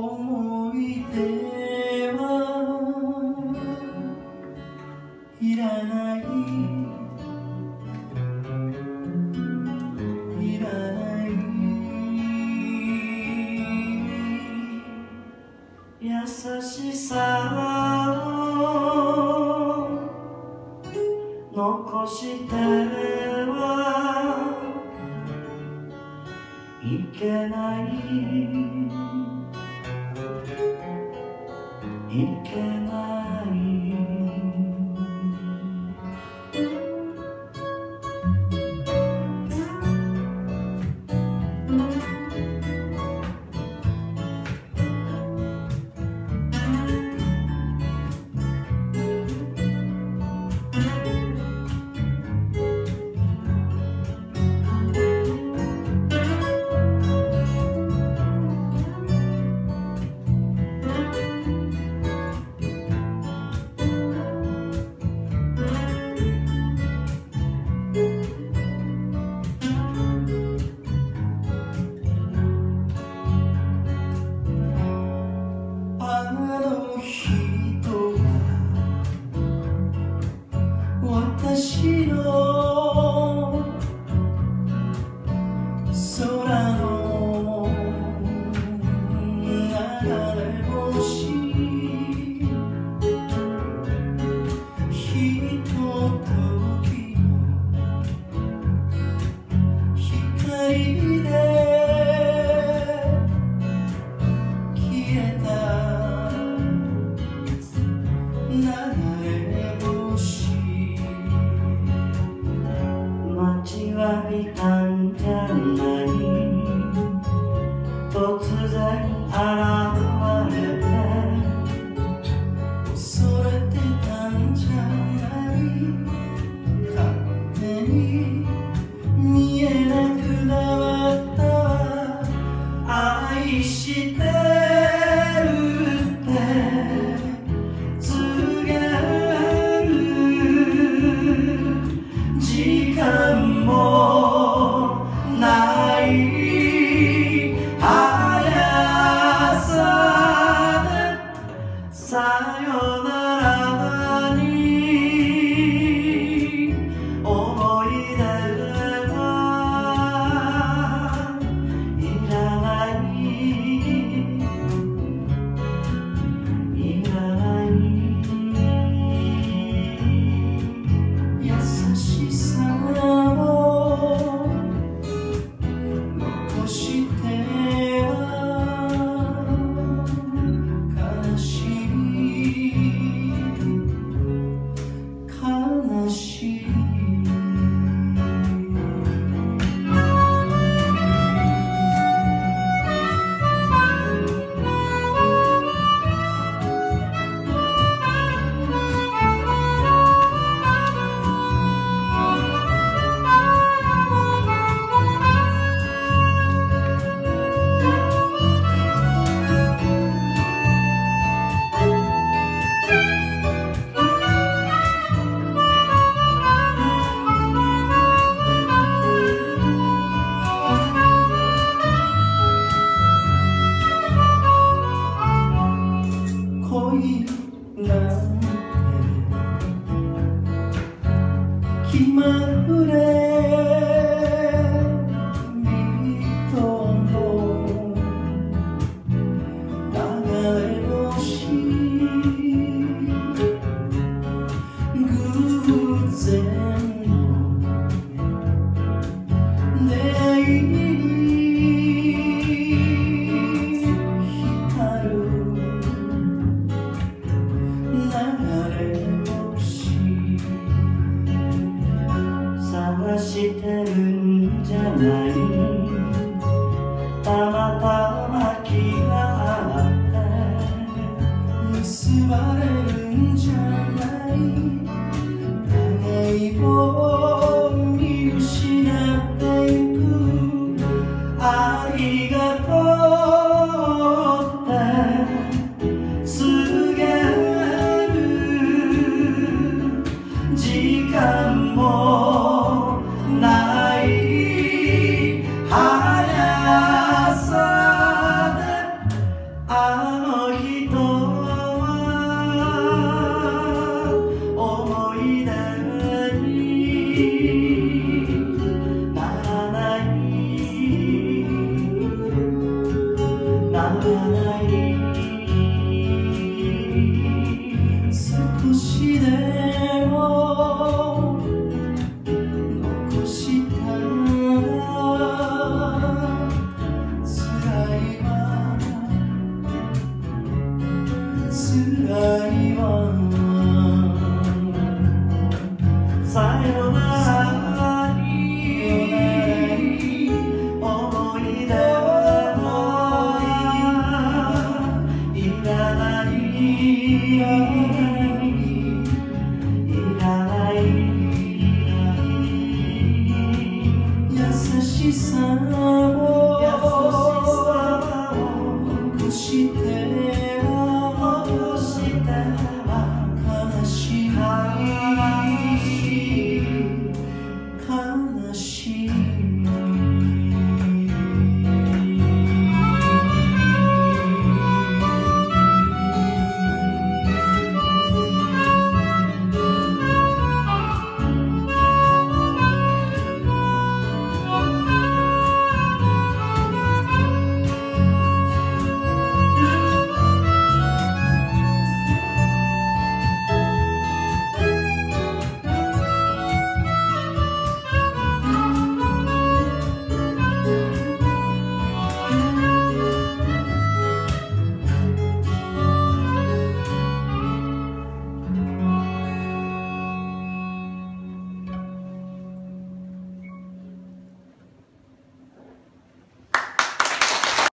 思い出はいらない。いらない優しさを残してはいけないいけ私の 기만 그래